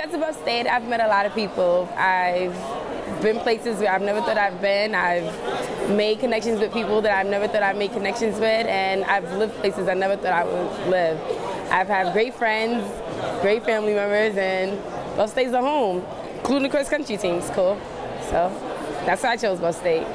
Because about State, I've met a lot of people. I've been places where I've never thought I've been. I've made connections with people that I've never thought I'd make connections with, and I've lived places I never thought I would live. I've had great friends, great family members, and Buffalo State's a home, including the cross country team's cool. So that's why I chose Buffalo State.